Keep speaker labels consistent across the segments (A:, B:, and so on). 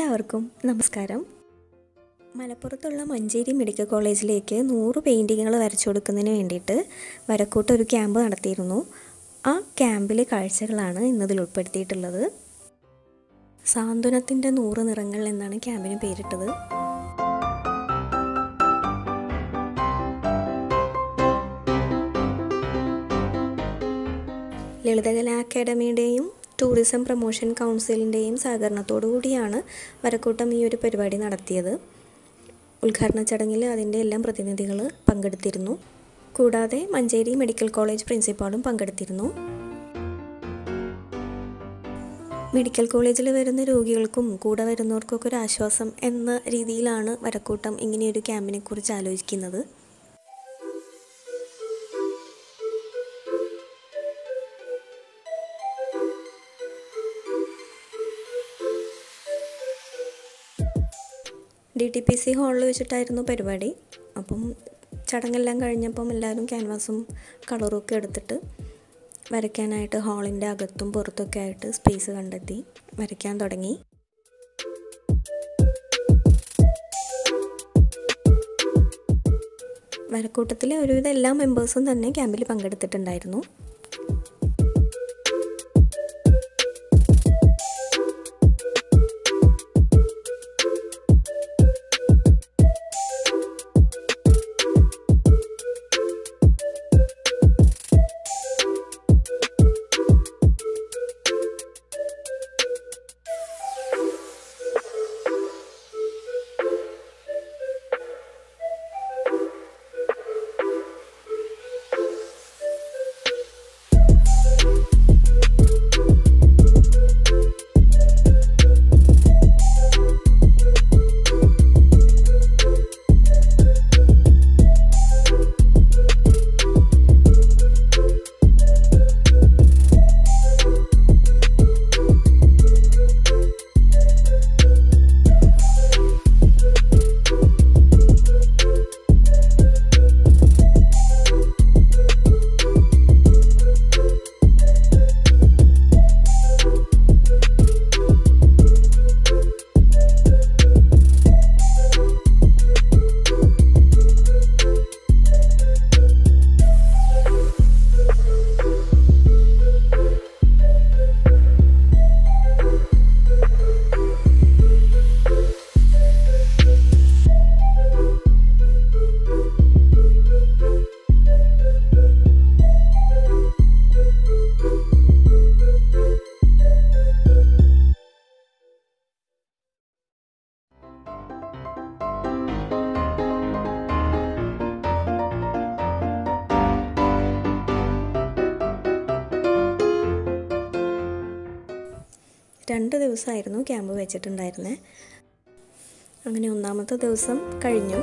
A: എല്ലാവർക്കും നമസ്കാരം. മലപ്പുറത്തുള്ള മഞ്ചേരി മെഡിക്കൽ കോളേജിലേക്ക് നൂറ് പെയിന്റിങ്ങുകൾ വരച്ചു കൊടുക്കുന്നതിന് വേണ്ടിയിട്ട് വരക്കൂട്ട് ഒരു ക്യാമ്പ് നടത്തിയിരുന്നു. ആ ക്യാമ്പിലെ കാഴ്ചകളാണ് ഇന്നതിൽ ഉൾപ്പെടുത്തിയിട്ടുള്ളത്. സാന്ത്വനത്തിന്റെ നൂറ് നിറങ്ങൾ എന്നാണ് ക്യാമ്പിന് പേരിട്ടത്. ലളിതകലാ അക്കാദമിയുടെയും ടൂറിസം പ്രൊമോഷൻ കൗൺസിലിന്റെയും സഹകരണത്തോടു കൂടിയാണ് വരക്കൂട്ടം ഈ ഒരു പരിപാടി നടത്തിയത്. ഉദ്ഘാടന ചടങ്ങിൽ അതിന്റെ എല്ലാം പ്രതിനിധികൾ പങ്കെടുത്തിരുന്നു. കൂടാതെ മഞ്ചേരി മെഡിക്കൽ കോളേജ് പ്രിൻസിപ്പാളും പങ്കെടുത്തിരുന്നു. മെഡിക്കൽ കോളേജിൽ വരുന്ന രോഗികൾക്കും കൂടെ വരുന്നവർക്കൊക്കെ ഒരു ആശ്വാസം എന്ന രീതിയിലാണ് വരക്കൂട്ടം ഇങ്ങനെയൊരു ക്യാമ്പിനെക്കുറിച്ച് ആലോചിക്കുന്നത്. ഡി ടി പി സി ഹാളിൽ വെച്ചിട്ടായിരുന്നു പരിപാടി. അപ്പം ചടങ്ങെല്ലാം കഴിഞ്ഞപ്പം എല്ലാവരും ക്യാൻവാസും കളറും ഒക്കെ എടുത്തിട്ട് വരയ്ക്കാനായിട്ട് ഹാളിന്റെ അകത്തും പുറത്തൊക്കെ ആയിട്ട് സ്പേസ് കണ്ടെത്തി വരയ്ക്കാൻ തുടങ്ങി. വരക്കൂട്ടത്തിലെ ഒരുവിധം എല്ലാ മെമ്പേഴ്സും തന്നെ ക്യാമ്പിൽ പങ്കെടുത്തിട്ടുണ്ടായിരുന്നു. രണ്ട് ദിവസമായിരുന്നു ക്യാമ്പ് വെച്ചിട്ടുണ്ടായിരുന്നത് അങ്ങനെ ഒന്നാമത്തെ ദിവസം കഴിഞ്ഞു.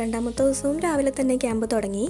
A: രണ്ടാമത്തെ ദിവസവും രാവിലെ തന്നെ ക്യാമ്പ് തുടങ്ങി.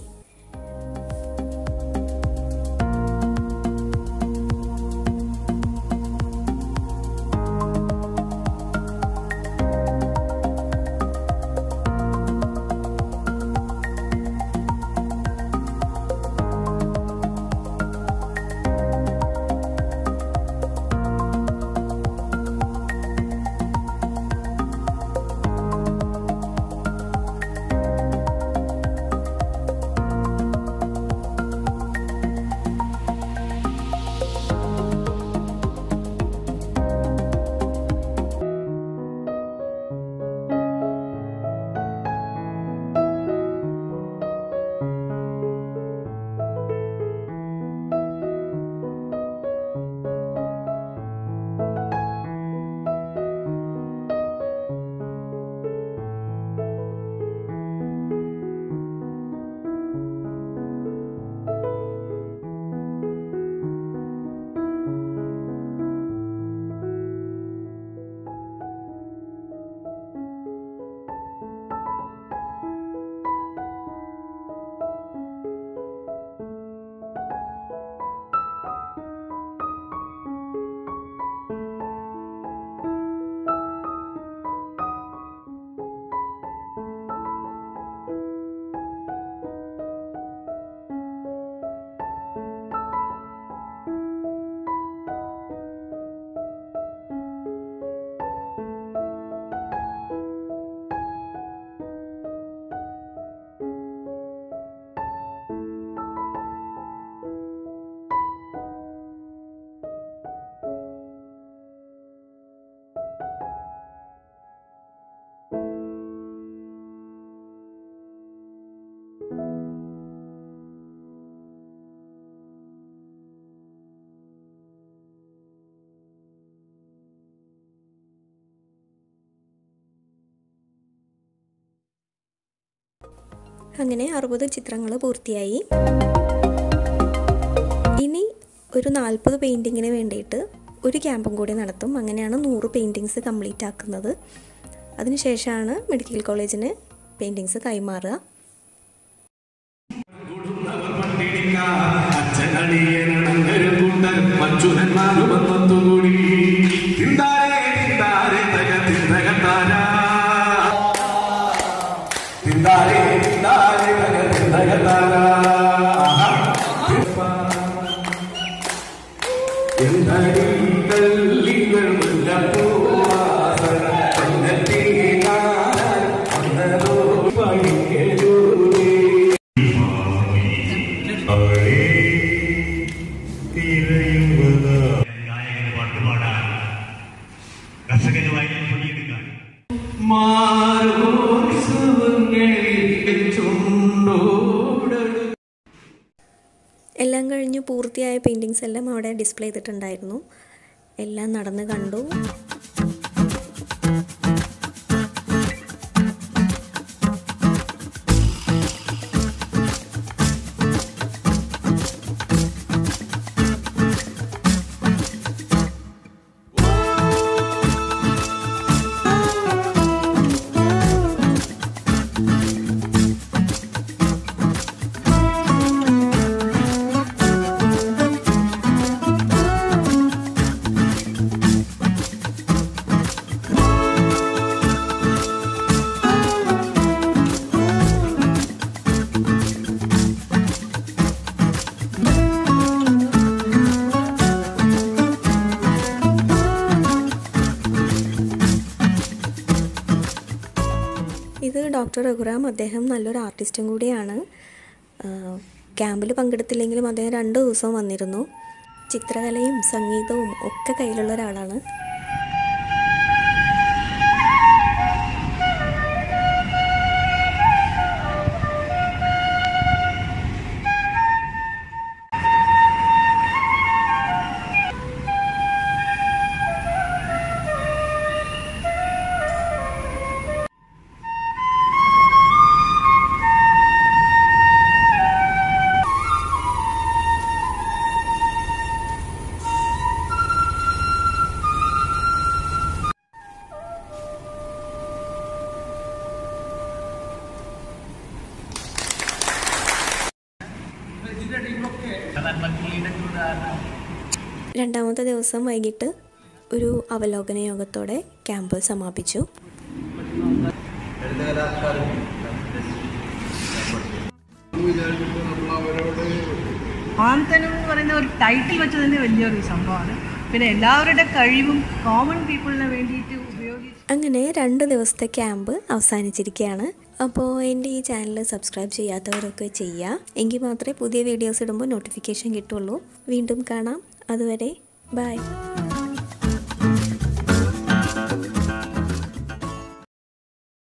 A: അങ്ങനെ അറുപത് ചിത്രങ്ങൾ പൂർത്തിയായി. ഇനി ഒരു നാൽപ്പത് പെയിന്റിങ്ങിന് വേണ്ടിയിട്ട് ഒരു ക്യാമ്പും കൂടി നടത്തും. അങ്ങനെയാണ് നൂറ് പെയിന്റിങ്സ് കംപ്ലീറ്റ് ആക്കുന്നത്. അതിനുശേഷമാണ് മെഡിക്കൽ കോളേജിന് പെയിന്റിങ്സ് കൈമാറുക. എല്ലാം കഴിഞ്ഞ് പൂർത്തിയായ പെയിന്റിങ്സ് എല്ലാം അവിടെ ഡിസ്പ്ലേ ചെയ്തിട്ടുണ്ടായിരുന്നു. എല്ലാം നടന്ന് കണ്ടു. ഡോക്ടർ രഘുറാം അദ്ദേഹം നല്ലൊരു ആർട്ടിസ്റ്റും കൂടിയാണ്. ക്യാമ്പിൽ പങ്കെടുത്തില്ലെങ്കിലും അദ്ദേഹം രണ്ട് ദിവസവും വന്നിരുന്നു. ചിത്രകലയും സംഗീതവും ഒക്കെ കയ്യിലുള്ള ഒരാളാണ്. രണ്ടാമത്തെ ദിവസം വൈകിട്ട് ഒരു അവലോകന യോഗത്തോടെ ക്യാമ്പ് സമാപിച്ചു.
B: ആന്തനം എന്ന് പറയുന്ന ഒരു ടൈറ്റിൽ വെച്ച് തന്നെ വലിയൊരു സംഭവമാണ്. പിന്നെ എല്ലാവരുടെ കഴിവും കോമൺ പീപ്പിളിന് വേണ്ടിയിട്ട് ഉപയോഗിച്ച്
A: അങ്ങനെ രണ്ട് ദിവസത്തെ ക്യാമ്പ് അവസാനിച്ചിരിക്കുകയാണ്. അപ്പോൾ എന്റെ ഈ ചാനൽ സബ്സ്ക്രൈബ് ചെയ്യാത്തവരൊക്കെ ചെയ്യുക. എങ്കിൽ മാത്രമേ പുതിയ വീഡിയോസ് ഇടുമ്പോൾ നോട്ടിഫിക്കേഷൻ കിട്ടുള്ളൂ. വീണ്ടും കാണാം. അതുവരെ ബൈ.